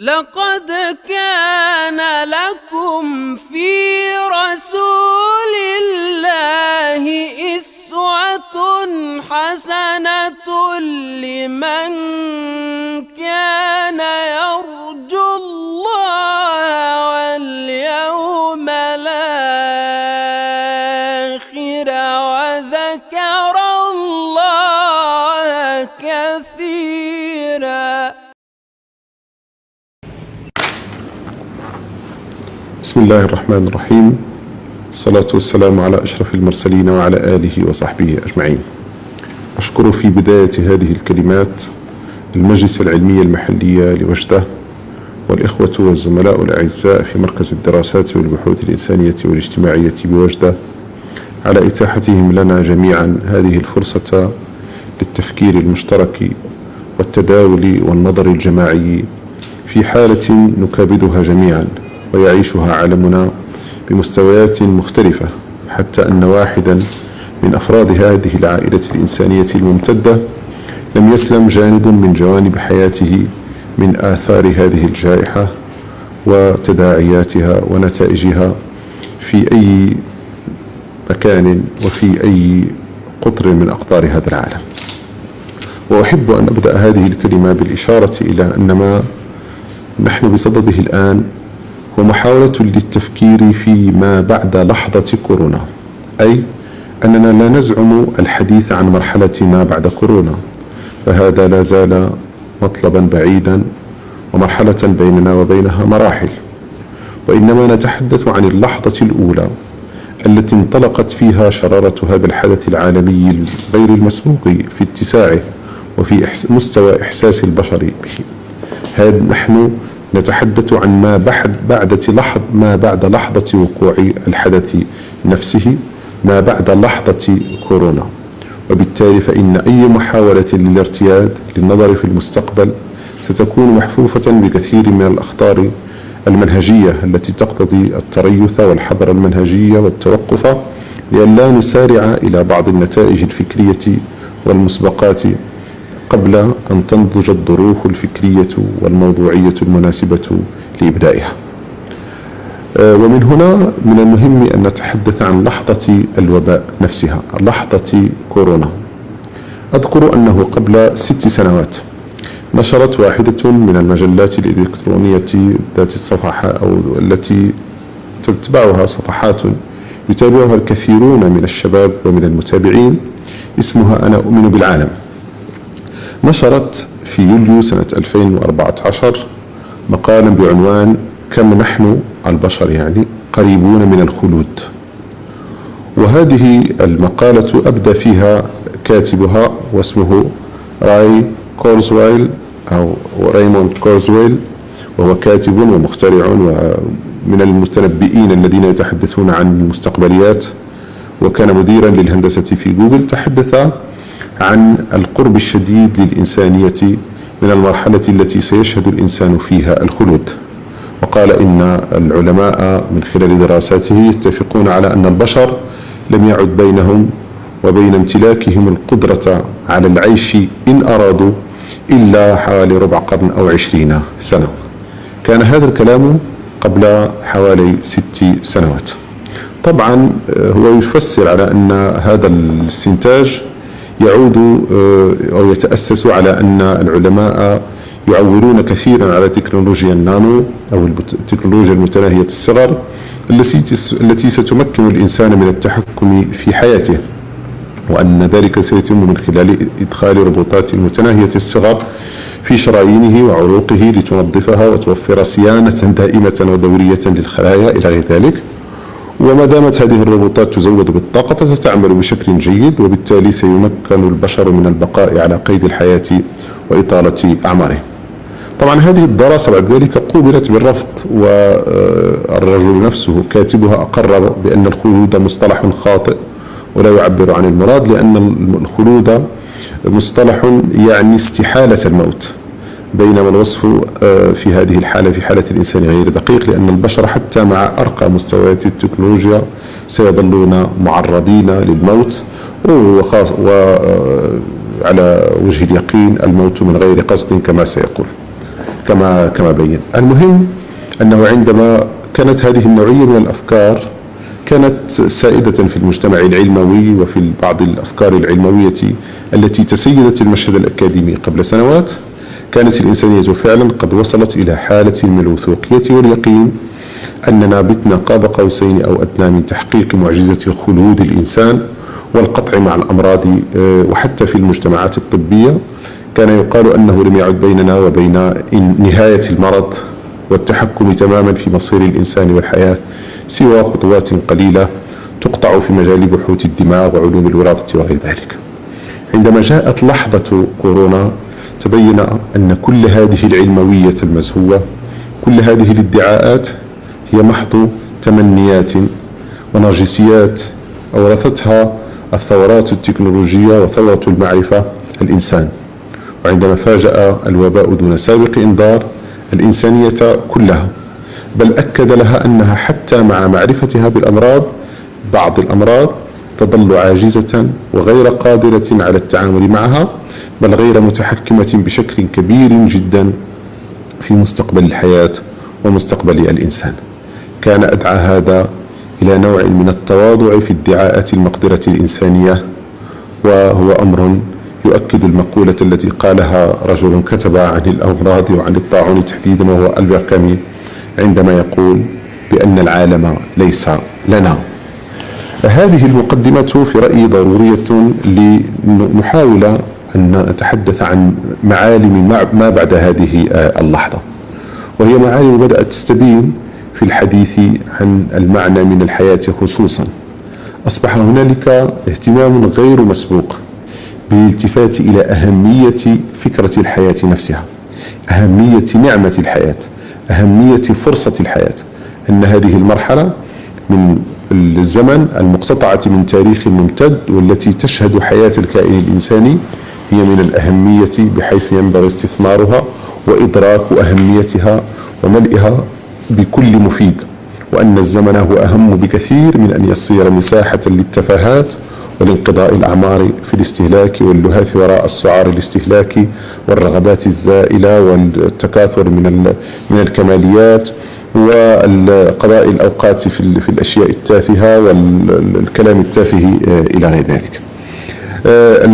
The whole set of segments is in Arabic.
لقد كان لكم في رسول الله إسوة حسنة لمن كان يرجو بسم الله الرحمن الرحيم الصلاة والسلام على أشرف المرسلين وعلى آله وصحبه أجمعين أشكر في بداية هذه الكلمات المجلس العلمي المحلية لوجدة والإخوة والزملاء الأعزاء في مركز الدراسات والبحوث الإنسانية والاجتماعية بوجدة على إتاحتهم لنا جميعا هذه الفرصة للتفكير المشترك والتداول والنظر الجماعي في حالة نكابدها جميعا ويعيشها عالمنا بمستويات مختلفة حتى أن واحدا من أفراد هذه العائلة الإنسانية الممتدة لم يسلم جانب من جوانب حياته من آثار هذه الجائحة وتداعياتها ونتائجها في أي مكان وفي أي قطر من أقطار هذا العالم. وأحب أن أبدأ هذه الكلمة بالإشارة إلى أن ما نحن بصدده الآن هو محاولة للتفكير فيما بعد لحظة كورونا أي أننا لا نزعم الحديث عن مرحلة ما بعد كورونا فهذا لا زال مطلبا بعيدا ومرحلة بيننا وبينها مراحل. وإنما نتحدث عن اللحظة الأولى التي انطلقت فيها شرارة هذا الحدث العالمي غير المسبوق في اتساعه وفي مستوى إحساس البشر به. هذا نحن نتحدث عن ما بعد بعد لحظ ما بعد لحظة وقوع الحدث نفسه ما بعد لحظة كورونا. وبالتالي فإن أي محاولة للارتياد للنظر في المستقبل ستكون محفوفة بكثير من الأخطار المنهجية التي تقتضي التريث والحذر المنهجي والتوقف لئلا نسارع إلى بعض النتائج الفكرية والمسبقات قبل أن تنضج الظروف الفكرية والموضوعية المناسبة لإبدائها. آه، ومن هنا من المهم أن نتحدث عن لحظة الوباء نفسها لحظة كورونا. أذكر أنه قبل ست سنوات نشرت واحدة من المجلات الإلكترونية ذات الصفحة أو التي تتبعها صفحات يتابعها الكثيرون من الشباب ومن المتابعين اسمها أنا أؤمن بالعالم. نشرت في يوليو سنة 2014 مقالا بعنوان كم نحن البشر يعني قريبون من الخلود. وهذه المقالة أبدى فيها كاتبها واسمه راي كورزويل أو ريموند كورزويل وهو كاتب ومخترع ومن المتنبئين الذين يتحدثون عن المستقبليات وكان مديرا للهندسة في جوجل تحدث عن القرب الشديد للإنسانية من المرحلة التي سيشهد الإنسان فيها الخلود. وقال إن العلماء من خلال دراساته يتفقون على أن البشر لم يعد بينهم وبين امتلاكهم القدرة على العيش إن أرادوا إلا حوالي ربع قرن أو عشرين سنة. كان هذا الكلام قبل حوالي ست سنوات. طبعا آه، هو يفسر على أن هذا الاستنتاج يعود آه، أو يتأسس على أن العلماء يعولون كثيرا على تكنولوجيا النانو أو التكنولوجيا المتناهية الصغر التي التي ستمكن الإنسان من التحكم في حياته وأن ذلك سيتم من خلال إدخال روبوتات متناهية الصغر في شرايينه وعروقه لتنظفها وتوفر صيانة دائمة ودورية للخلايا إلى غير ذلك. وما دامت هذه الروبوتات تزود بالطاقة فستعمل بشكل جيد وبالتالي سيمكن البشر من البقاء على قيد الحياة وإطالة أعمارهم طبعا هذه الدراسة بعد ذلك قوبلت بالرفض والرجل نفسه كاتبها أقر بأن الخلود مصطلح خاطئ ولا يعبر عن المراد لأن الخلود مصطلح يعني استحالة الموت. بينما الوصف آه، في هذه الحالة في حالة الإنسان غير دقيق لأن البشر حتى مع أرقى مستويات التكنولوجيا سيظلون معرضين للموت وعلى وجه اليقين الموت من غير قصد كما سيقول كما كما بين. المهم أنه عندما كانت هذه النوعية من الأفكار كانت سائدة في المجتمع العلموي وفي بعض الأفكار العلموية التي تسيدت المشهد الأكاديمي قبل سنوات كانت الإنسانية فعلا قد وصلت إلى حالة من الوثوقية واليقين أننا بتنا قاب قوسين أو أدنى من تحقيق معجزة خلود الإنسان والقطع مع الأمراض آه، وحتى في المجتمعات الطبية. كان يقال أنه لم يعد بيننا وبين نهاية المرض والتحكم تماما في مصير الإنسان والحياة سوى خطوات قليلة تقطع في مجال بحوث الدماغ وعلوم الوراثة وغير ذلك. عندما جاءت لحظة كورونا تبين أن كل هذه العلموية المزهوة كل هذه الادعاءات هي محض تمنيات ونرجسيات أورثتها الثورات التكنولوجية وثورة المعرفة الإنسان. وعندما فاجأ الوباء دون سابق إنذار الإنسانية كلها بل أكد لها أنها حتى مع معرفتها بالأمراض بعض الأمراض تظل عاجزة وغير قادرة على التعامل معها بل غير متحكمة بشكل كبير جدا في مستقبل الحياة ومستقبل الإنسان. كان أدعى هذا إلى نوع من التواضع في ادعاءات المقدرة الإنسانية وهو أمر يؤكد المقولة التي قالها رجل كتب عن الأمراض وعن الطاعون تحديدا وهو ألبر كامي عندما يقول بأن العالم ليس لنا. هذه المقدمة في رأيي ضرورية لنحاول أن نتحدث عن معالم ما بعد هذه اللحظة. وهي معالم بدأت تستبين في الحديث عن المعنى من الحياة خصوصا. أصبح هنالك اهتمام غير مسبوق بالالتفات إلى أهمية فكرة الحياة نفسها أهمية نعمة الحياة أهمية فرصة الحياة. أن هذه المرحلة من الزمن المقتطعة من تاريخ ممتد والتي تشهد حياة الكائن الإنساني هي من الأهمية بحيث ينبغي استثمارها وإدراك أهميتها وملئها بكل مفيد وأن الزمن هو أهم بكثير من أن يصير مساحة للتفاهات ولانقضاء الأعمار في الاستهلاك واللهاث وراء السعار الاستهلاكي والرغبات الزائلة والتكاثر من من الكماليات. وقضاء الأوقات في, في الأشياء التافهة والكلام التافه آه، إلى غير ذلك. آه،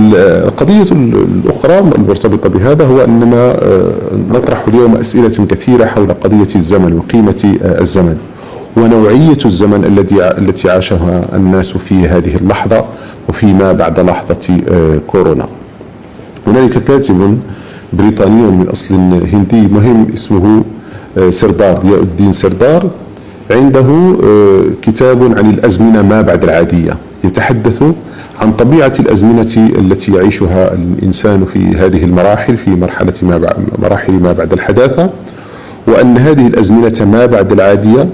القضية الأخرى المرتبطة بهذا هو أننا آه، نطرح اليوم أسئلة كثيرة حول قضية الزمن وقيمة الزمن ونوعية الزمن الذي التي عاشها الناس في هذه اللحظة وفيما بعد لحظة كورونا. هنالك كاتب بريطاني من أصل هندي مهم اسمه سردار ضياء الدين سردار. عنده آه، كتاب عن الأزمنة ما بعد العادية. يتحدث عن طبيعة الأزمنة التي يعيشها الإنسان في هذه المراحل في مرحلة ما بعد مراحل ما بعد الحداثة وأن هذه الأزمنة ما بعد العادية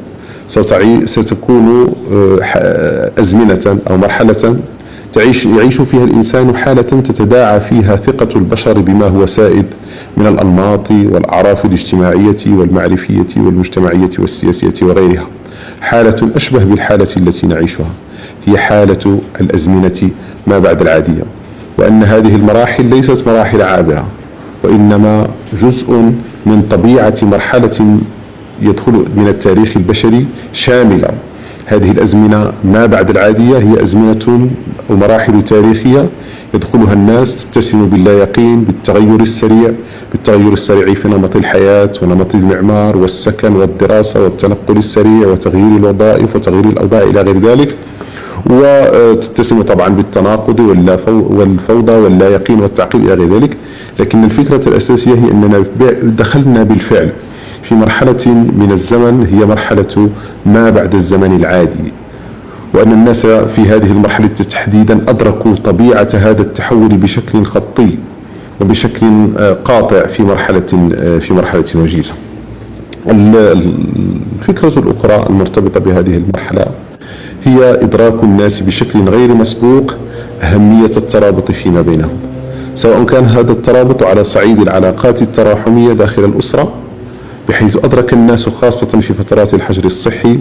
ستكون آه، أزمنة أو مرحلة تعيش يعيش فيها الإنسان حالة تتداعى فيها ثقة البشر بما هو سائد من الأنماط والأعراف الاجتماعية والمعرفية والمجتمعية والسياسية وغيرها. حالة أشبه بالحالة التي نعيشها. هي حالة الأزمنة ما بعد العادية. وأن هذه المراحل ليست مراحل عابرة وإنما جزء من طبيعة مرحلة يدخل من التاريخ البشري شاملة هذه الأزمنة ما بعد العادية هي أزمنة أو مراحل تاريخية يدخلها الناس تتسم باللا يقين بالتغير السريع بالتغير السريع في نمط الحياة ونمط المعمار والسكن والدراسة والتنقل السريع وتغيير الوظائف وتغيير الأوضاع إلى غير ذلك. وتتسم طبعا بالتناقض والفوضى واللا يقين والتعقيد إلى غير ذلك. لكن الفكرة الأساسية هي أننا دخلنا بالفعل. في مرحلة من الزمن هي مرحلة ما بعد الزمن العادي وأن الناس في هذه المرحلة تحديدا أدركوا طبيعة هذا التحول بشكل خطي وبشكل آه، قاطع في مرحلة آه، في مرحلة وجيزة. الفكرة الأخرى المرتبطة بهذه المرحلة هي إدراك الناس بشكل غير مسبوق أهمية الترابط فيما بينهم سواء كان هذا الترابط على صعيد العلاقات التراحمية داخل الأسرة بحيث أدرك الناس خاصة في فترات الحجر الصحي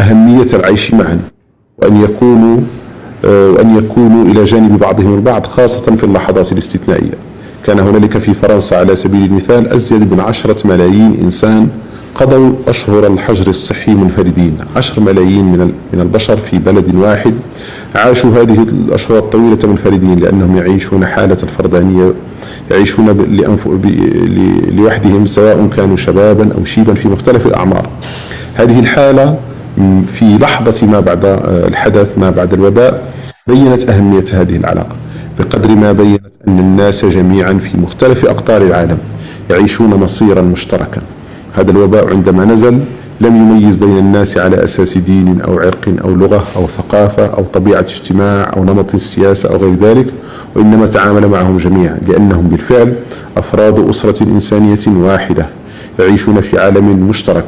أهمية العيش معا وأن يكونوا آه، وأن يكونوا إلى جانب بعضهم البعض خاصة في اللحظات الاستثنائية. كان هنالك في فرنسا على سبيل المثال أزيد من عشرة ملايين إنسان قضوا أشهر الحجر الصحي منفردين عشر ملايين من من البشر في بلد واحد. عاشوا هذه الأشهر الطويلة منفردين لأنهم يعيشون حالة الفردانية يعيشون لوحدهم سواء كانوا شبابا أو شيبا في مختلف الأعمار. هذه الحالة في لحظة ما بعد آه، الحدث ما بعد الوباء بينت أهمية هذه العلاقة. بقدر ما بينت أن الناس جميعا في مختلف أقطار العالم يعيشون مصيرا مشتركا. هذا الوباء عندما نزل لم يميز بين الناس على أساس دين أو عرق أو لغة أو ثقافة أو طبيعة اجتماع أو نمط السياسة أو غير ذلك وإنما تعامل معهم جميعا لأنهم بالفعل أفراد أسرة إنسانية واحدة يعيشون في عالم مشترك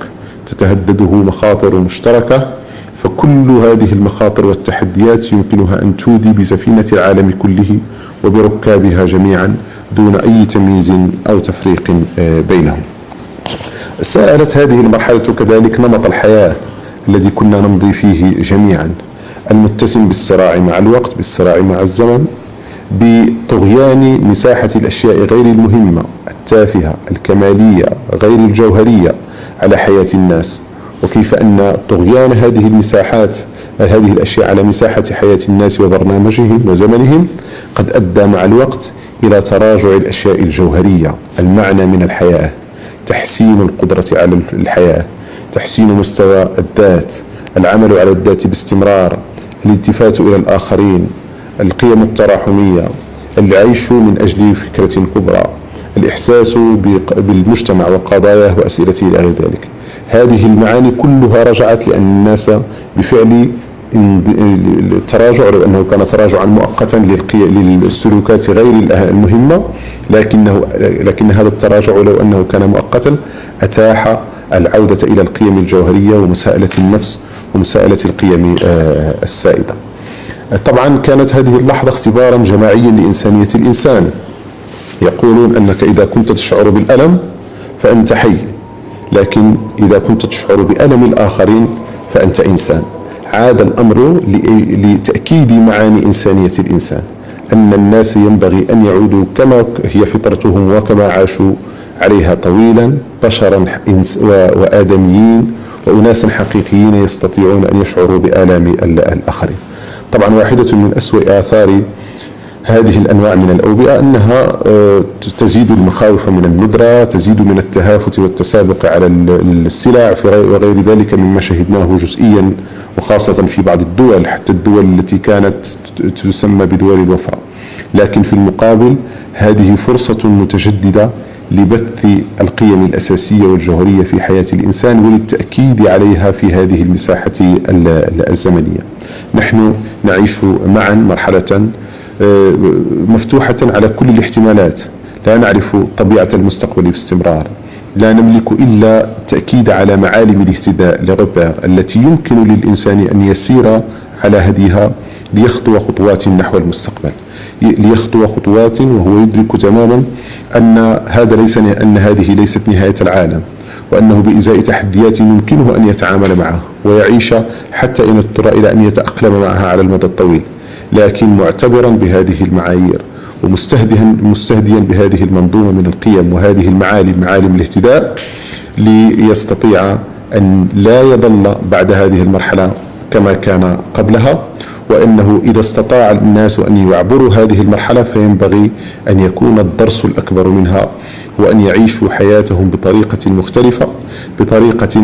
تتهدده مخاطر مشتركة فكل هذه المخاطر والتحديات يمكنها أن تودي بسفينة العالم كله وبركابها جميعا دون أي تمييز أو تفريق آه، بينهم. سألت هذه المرحلة كذلك نمط الحياة الذي كنا نمضي فيه جميعا. المتسم بالصراع مع الوقت بالصراع مع الزمن بطغيان مساحة الأشياء غير المهمة التافهة الكمالية غير الجوهرية على حياة الناس. وكيف أن طغيان هذه المساحات هذه الأشياء على مساحة حياة الناس وبرنامجهم وزمنهم قد أدى مع الوقت إلى تراجع الأشياء الجوهرية المعنى من الحياة. تحسين القدرة على الحياة تحسين مستوى الذات العمل على الذات باستمرار الالتفات إلى الآخرين القيم التراحمية العيش من أجل فكرة كبرى الإحساس بالمجتمع وقضاياه وأسئلته إلى غير ذلك. هذه المعاني كلها رجعت لأن الناس بفعل التراجع لو انه كان تراجعا مؤقتا للسلوكات غير المهمة. لكنه لكن هذا التراجع لو أنه كان مؤقتا أتاح العودة إلى القيم الجوهرية ومساءله النفس ومساءله القيم آه، السائدة. طبعا كانت هذه اللحظة اختبارا جماعيا لإنسانية الإنسان. يقولون أنك إذا كنت تشعر بالألم فأنت حي لكن إذا كنت تشعر بألم الآخرين فأنت إنسان. عاد الأمر لتأكيد معاني إنسانية الإنسان أن الناس ينبغي أن يعودوا كما هي فطرتهم وكما عاشوا عليها طويلا بشرا وآدميين وأناسا حقيقيين يستطيعون أن يشعروا بآلام الآخرين. طبعا واحدة من أسوأ آثار هذه الأنواع من الأوبئة أنها آه، تزيد المخاوف من الندرة تزيد من التهافت والتسابق على السلع وغير ذلك مما شهدناه جزئيا وخاصة في بعض الدول حتى الدول التي كانت تسمى بدول الوفرة لكن في المقابل هذه فرصة متجددة لبث القيم الأساسية والجوهرية في حياة الإنسان وللتأكيد عليها في هذه المساحة الزمنية. نحن نعيش معا مرحلة مفتوحة على كل الاحتمالات. لا نعرف طبيعة المستقبل باستمرار. لا نملك إلا التأكيد على معالم الاهتداء لربع التي يمكن للإنسان أن يسير على هديها ليخطو خطوات نحو المستقبل. ليخطو خطوات وهو يدرك تماما أن هذا ليس أن هذه ليست نهاية العالم وأنه بإزاء تحديات يمكنه أن يتعامل معها ويعيش حتى إن اضطر إلى أن يتأقلم معها على المدى الطويل. لكن معتبرا بهذه المعايير ومستهديا مستهديا بهذه المنظومة من القيم وهذه المعالم معالم الاهتداء ليستطيع أن لا يظل بعد هذه المرحلة كما كان قبلها. وإنه إذا استطاع الناس أن يعبروا هذه المرحلة فينبغي أن يكون الدرس الأكبر منها هو ان يعيشوا حياتهم بطريقة مختلفة بطريقة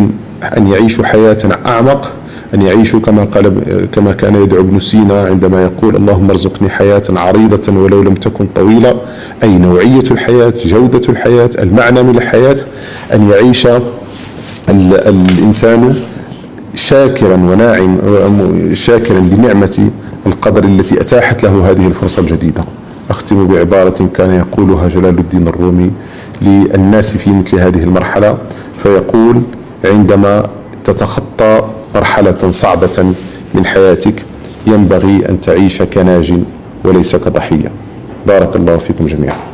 أن يعيشوا حياة أعمق أن يعيشوا كما قال كما كان يدعو ابن سينا عندما يقول اللهم ارزقني حياة عريضة ولو لم تكن طويلة. أي نوعية الحياة جودة الحياة المعنى من الحياة؟ أن يعيش الإنسان شاكرا وناعم شاكرا لنعمة القدر التي أتاحت له هذه الفرصة الجديدة. أختم بعبارة كان يقولها جلال الدين الرومي للناس في مثل هذه المرحلة فيقول عندما تتخطى مرحلة صعبة من حياتك ينبغي أن تعيش كناج وليس كضحية. بارك الله فيكم جميعا.